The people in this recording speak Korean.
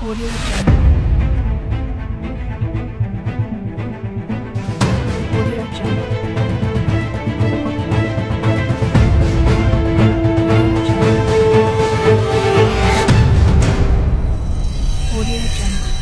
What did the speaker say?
오디오 전 오디오 전 오디오 전